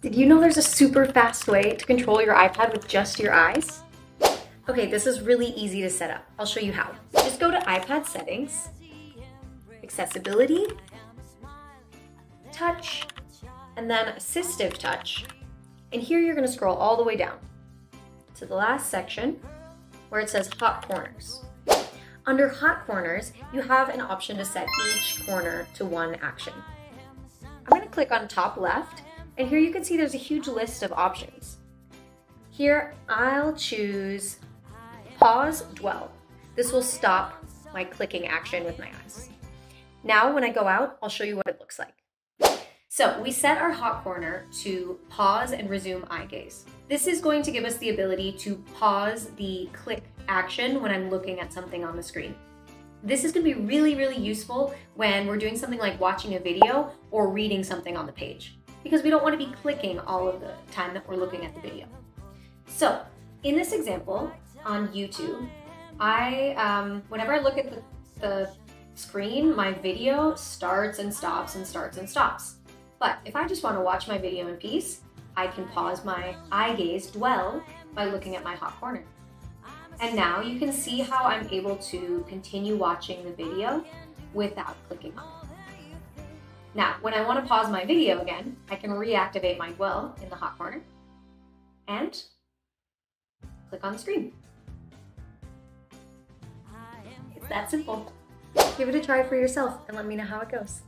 Did you know there's a super fast way to control your iPad with just your eyes? Okay, this is really easy to set up. I'll show you how. Just go to iPad settings, accessibility, touch, and then assistive touch. And here you're gonna scroll all the way down to the last section where it says hot corners. Under hot corners, you have an option to set each corner to one action. I'm gonna click on top left, and here you can see there's a huge list of options. Here, I'll choose pause, dwell. This will stop my clicking action with my eyes. Now, when I go out, I'll show you what it looks like. So we set our hot corner to pause and resume eye gaze. This is going to give us the ability to pause the click action when I'm looking at something on the screen. This is gonna be really, really useful when we're doing something like watching a video or reading something on the page because we don't wanna be clicking all of the time that we're looking at the video. So in this example on YouTube, I, um, whenever I look at the, the screen, my video starts and stops and starts and stops. But if I just wanna watch my video in peace, I can pause my eye gaze, dwell, by looking at my hot corner. And now you can see how I'm able to continue watching the video without clicking on it. Now, when I want to pause my video again, I can reactivate my dwell in the hot corner and click on the screen. It's that simple. Give it a try for yourself and let me know how it goes.